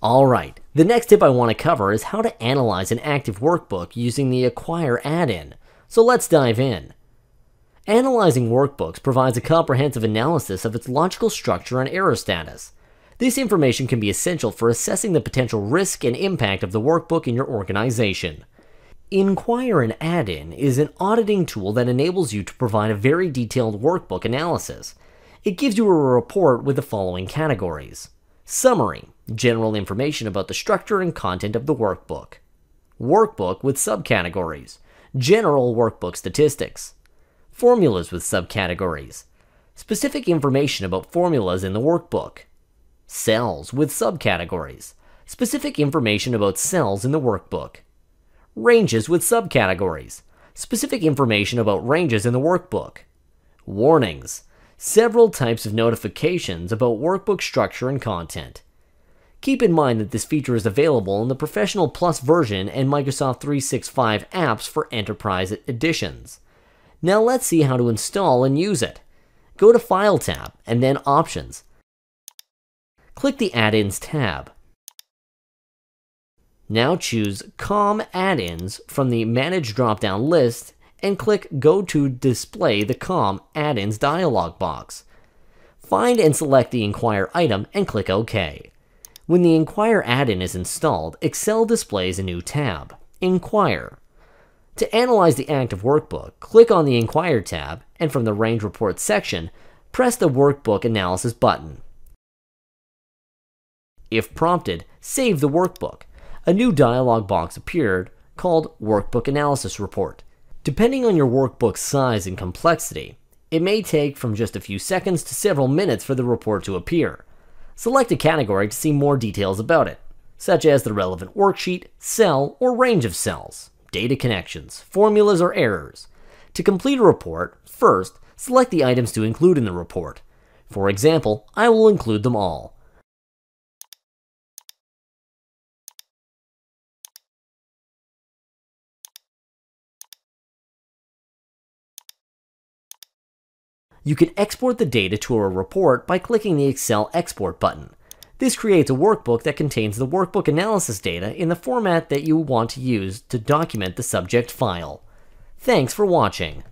Alright, the next tip I want to cover is how to analyze an active workbook using the Inquire add-in. So let's dive in. Analyzing workbooks provides a comprehensive analysis of its logical structure and error status. This information can be essential for assessing the potential risk and impact of the workbook in your organization. Inquire and Add-in is an auditing tool that enables you to provide a very detailed workbook analysis. It gives you a report with the following categories. Summary, general information about the structure and content of the workbook. Workbook with subcategories, general workbook statistics. Formulas with subcategories, specific information about formulas in the workbook. Cells with subcategories, specific information about cells in the workbook, ranges with subcategories, specific information about ranges in the workbook, warnings, several types of notifications about workbook structure and content. Keep in mind that this feature is available in the Professional Plus version and Microsoft 365 apps for enterprise editions. Now let's see how to install and use it. Go to File tab and then Options click the Add-ins tab. Now choose COM Add-ins from the Manage drop-down list and click Go to display the COM Add-ins dialog box. Find and select the Inquire item and click OK. When the Inquire add-in is installed, Excel displays a new tab, Inquire. To analyze the active workbook, click on the Inquire tab, and from the Range Report section, press the Workbook Analysis button. If prompted, save the workbook. A new dialog box appeared called Workbook Analysis Report. Depending on your workbook's size and complexity, it may take from just a few seconds to several minutes for the report to appear. Select a category to see more details about it, such as the relevant worksheet, cell, or range of cells, data connections, formulas, or errors. To complete a report, first, select the items to include in the report. For example, I will include them all. You can export the data to a report by clicking the Excel Export button. This creates a workbook that contains the workbook analysis data in the format that you want to use to document the subject file. Thanks for watching.